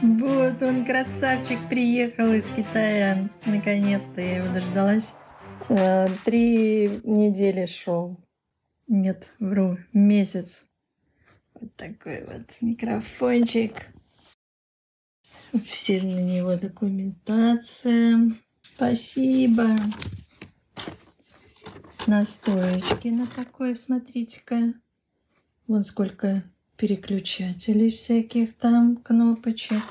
Вот он, красавчик, приехал из Китая. Наконец-то я его дождалась. А, три недели шел. Нет, вру, месяц. Вот такой вот микрофончик. Все на него документация. Спасибо. Настоечки на такой, смотрите-ка. Вон сколько переключателей всяких там, кнопочек.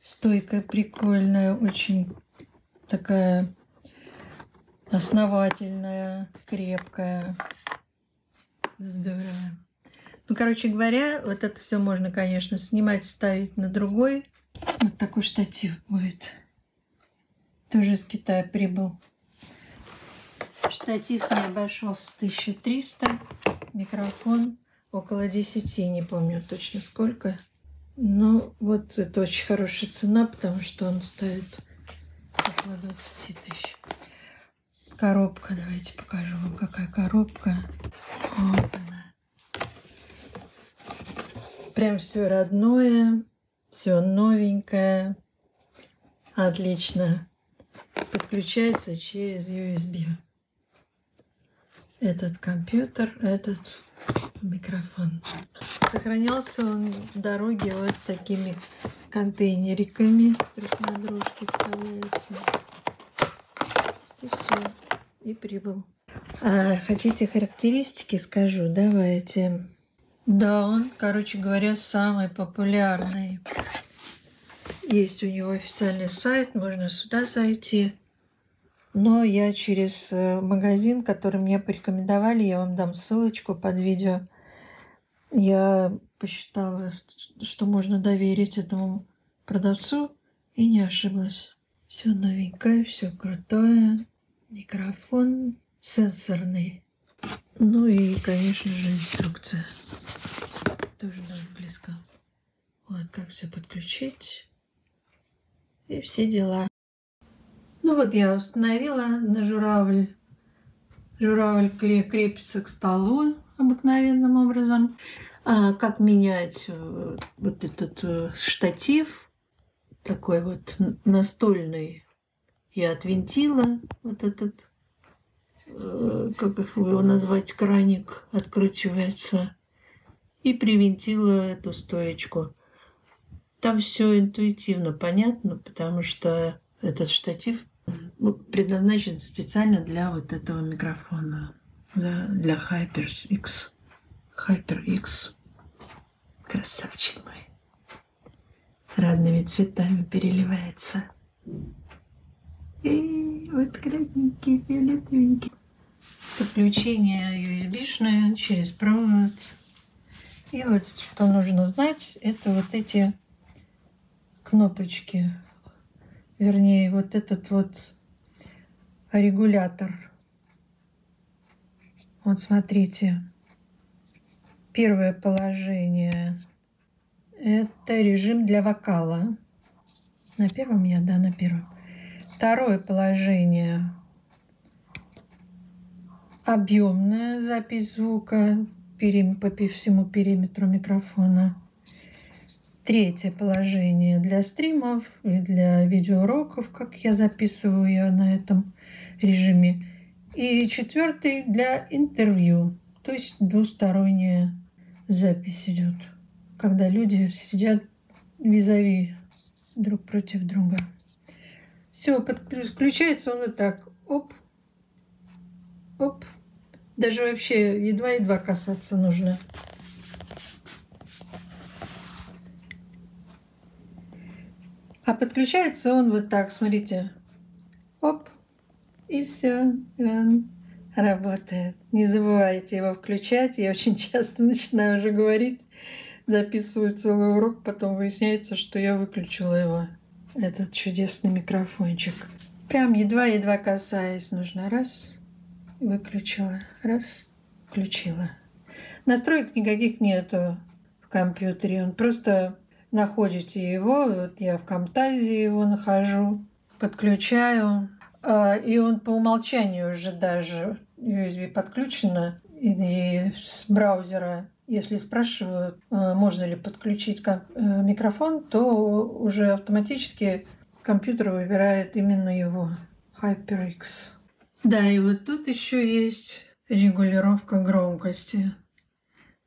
Стойка прикольная, очень такая основательная, крепкая. Здорово. Ну, короче говоря, вот это все можно, конечно, снимать, ставить на другой. Вот такой штатив будет. Тоже из Китая прибыл. Штатив не обошелся 1300. Микрофон около 10, не помню точно сколько. Но вот это очень хорошая цена, потому что он стоит около 20 тысяч. Коробка, давайте покажу вам, какая коробка. Вот она. Прям все родное, все новенькое. Отлично. Подключается через USB. Этот компьютер, этот микрофон. Сохранялся он в дороге вот такими контейнериками друг на дружке вставляется. И все и прибыл. А хотите характеристики, скажу, давайте. Да, он, короче говоря, самый популярный. Есть у него официальный сайт, можно сюда зайти. Но я через э, магазин, который мне порекомендовали, я вам дам ссылочку под видео. Я посчитала, что можно доверить этому продавцу и не ошиблась. Все новенькое, все крутое микрофон сенсорный. Ну и, конечно же, инструкция. Тоже на английском. Вот как все подключить. И все дела. Ну вот я установила на журавль. Журавль крепится к столу обыкновенным образом. А как менять э, вот этот э, штатив, такой вот настольный я отвинтила вот этот, э, как его назвать, краник откручивается, и привинтила эту стоечку. Там все интуитивно понятно, потому что этот штатив предназначен специально для вот этого микрофона, для, для HyperX. HyperX. Красавчик мой. Разными цветами переливается. И вот красненький, фиолетовенький. Подключение USB-шное через провод. И вот что нужно знать, это вот эти кнопочки. Вернее, вот этот вот регулятор. Вот смотрите. Первое положение. Это режим для вокала. На первом я, да, на первом. Второе положение. Объемная запись звука по всему периметру микрофона. Третье положение для стримов и для видеоуроков, как я записываю ее на этом режиме. И четвертый для интервью, то есть двусторонняя запись идет, когда люди сидят визави друг против друга. Все, подключается он вот так. Оп, оп. Даже вообще едва-едва касаться нужно. А подключается он вот так, смотрите. Оп. И все. И он работает. Не забывайте его включать. Я очень часто начинаю уже говорить, записываю целый урок, потом выясняется, что я выключила его этот чудесный микрофончик. Прям едва-едва касаясь, нужно раз, выключила, раз, включила. Настроек никаких нету в компьютере, он просто находите его, вот я в Камтазе его нахожу, подключаю, и он по умолчанию уже даже USB подключено и с браузера если спрашивают, э, можно ли подключить э, микрофон, то уже автоматически компьютер выбирает именно его HyperX. Да, и вот тут еще есть регулировка громкости.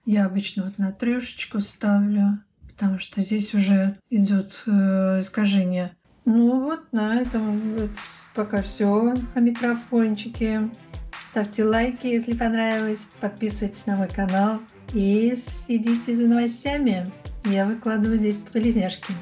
Я обычно вот на трешечку ставлю, потому что здесь уже идет э, искажение. Ну вот на этом пока все о микрофончике. Ставьте лайки, если понравилось, подписывайтесь на мой канал и следите за новостями. Я выкладываю здесь полезняшки.